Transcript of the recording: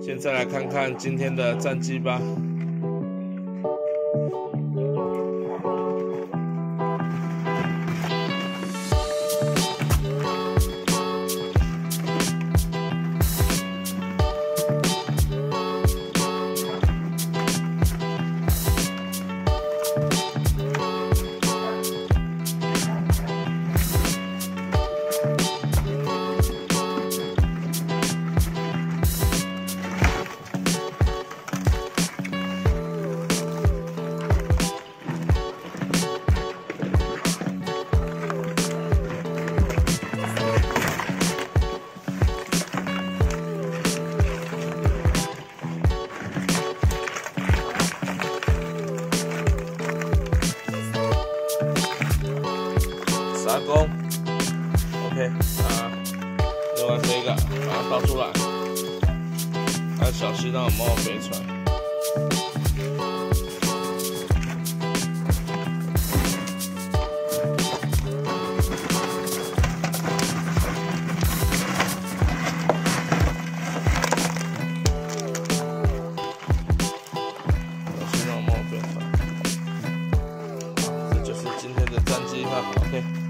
现在来看看今天的战绩吧。打工，OK 啊，另外这个把它倒出来，还有小心让猫飞出来。小心让猫飞出来。这就是今天的战绩吧，OK。